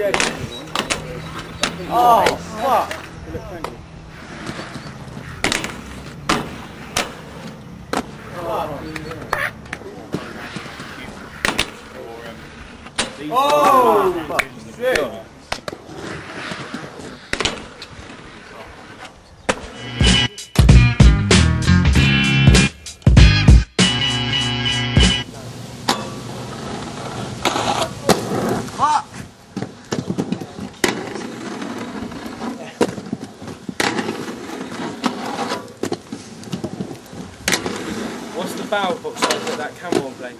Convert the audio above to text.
Oh, fuck. Oh, fuck. Shit. What's the barrel box of that Cameron plane?